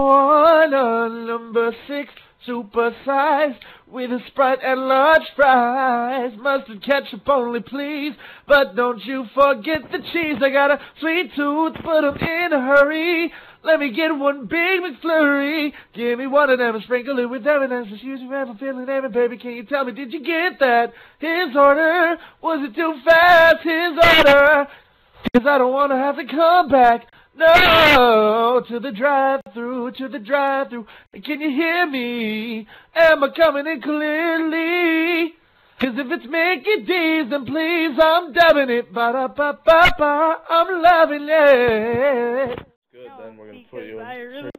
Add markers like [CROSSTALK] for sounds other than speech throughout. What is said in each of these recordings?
want a number six super size with a Sprite and large fries. Mustard ketchup only, please. But don't you forget the cheese. I got a sweet tooth, but I'm in a hurry. Let me get one big McFlurry. Give me one of them and sprinkle it with evidence. Just use your ever feeling ever, baby. Can you tell me, did you get that? His order. Was it too fast? His order. Cause I don't want to have to come back. No, to the drive-through, to the drive-through. Can you hear me? Am I coming in clearly? Cause if it's Mickey D's, then please, I'm dubbing it. Ba-da-ba-ba-ba, I'm loving it. Good, then we're gonna put you I in.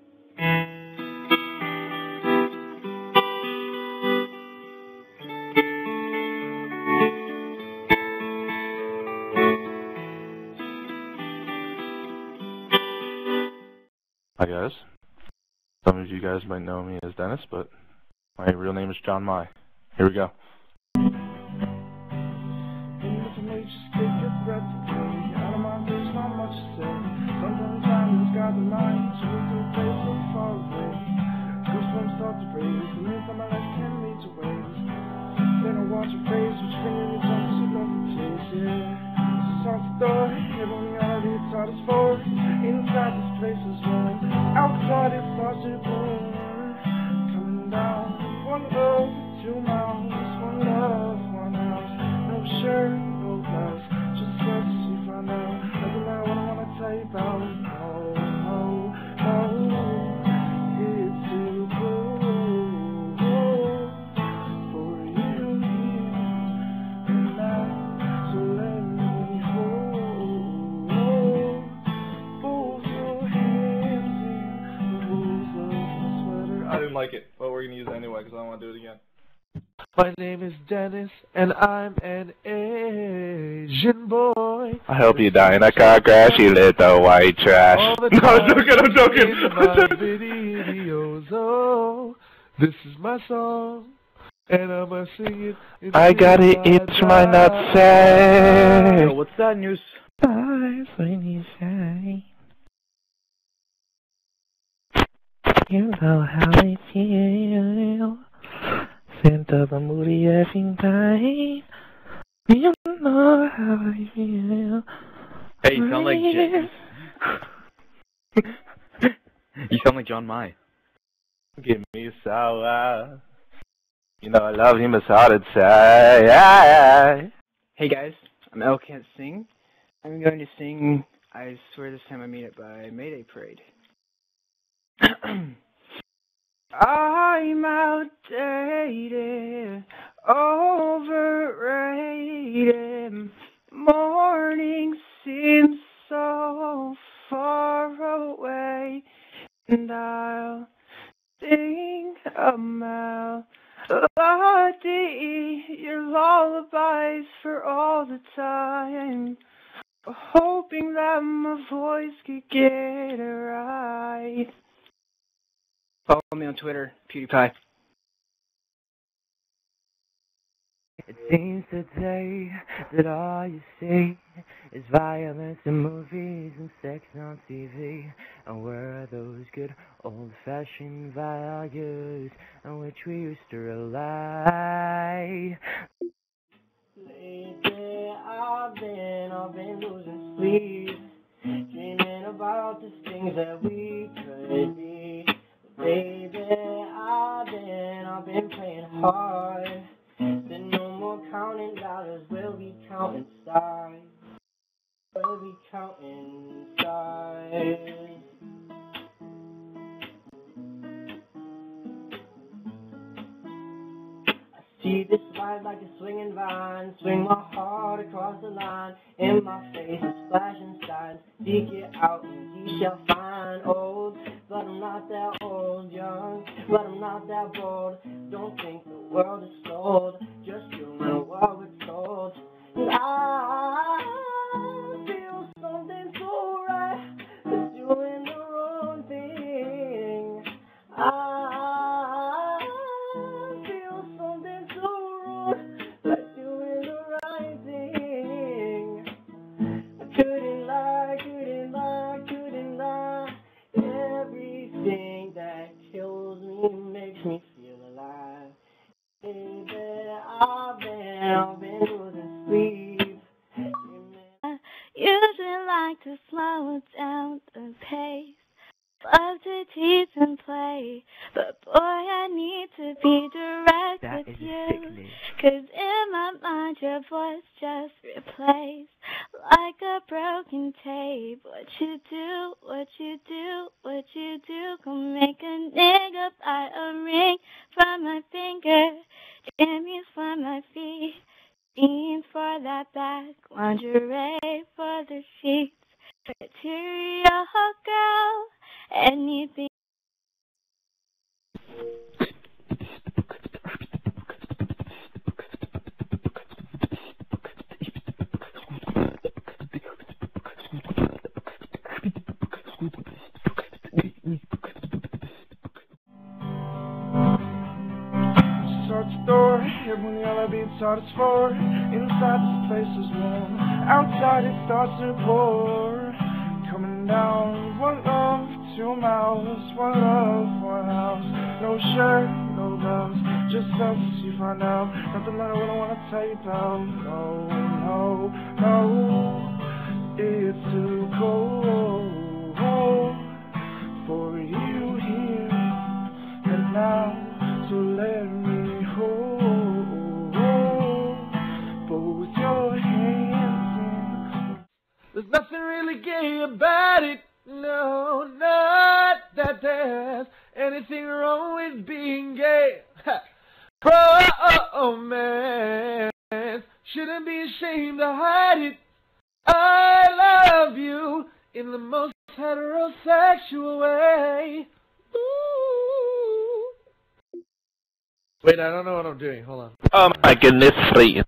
Hi guys. Some of you guys might know me as Dennis, but my real name is John Mai. Here we go. Inside this place is warm. Outside it starts didn't like it, but we're gonna use it anyway because I don't want to do it again. My name is Dennis, and I'm an Asian boy. I hope you die in a car crash, you little white trash. [LAUGHS] No, I'm joking, I'm joking. in my videos, oh, this is my song, and I'ma sing it. I got it, it's my nutsack. what's that news? Eyes when you shine. You know how I feel. Santa the moody effing time. You know how I feel. Hey, you sound like J- you sound like John Mai. Give me sour. You know I love him as hard as say. Hey guys, I'm El Can't Sing. I'm going to sing I Swear This Time I Mean It by Mayday Parade. [CLEARS THROAT] I'm outdated, overrated. Morning seems so far away, and I'll sing a melody, your lullabies for all the time. Hoping that my voice could get it right. Follow me on Twitter, PewDiePie. It seems today that all you see is violence in movies and sex on TV. And where are those good old fashioned values on which we used to rely? Lately I've been, I've been losing sleep, dreaming about the things that we could be. Been, playing hard. See this vibe like a swinging vine. Swing my heart across the line. In my face flashing signs. Seek it out and ye shall find. Old, but I'm not that old. Young, but I'm not that bold. Don't think the world is sold. Just doing what we're told. I Cause in my mind your voice just replaced like a broken tape. What you do, what you do, what you do, gonna make a nigga buy a ring from my finger, jammies for my feet, jeans for that back, lingerie for the sheets, material girl, anything. Door, when the yellow beats its floor. Inside this place is warm, outside it starts to pour. Coming down, one love, two mouths, one love, one house. No shirt, no gloves, just us, you find out. Nothing that I wouldn't wanna tell you about. No, no, no, it's too cold nothing really gay about it. No, not that there's anything wrong with being gay. Romance shouldn't be ashamed to hide it. I love you in the most heterosexual way. Ooh. Wait, I don't know what I'm doing. Hold on. Oh my goodness, freaking.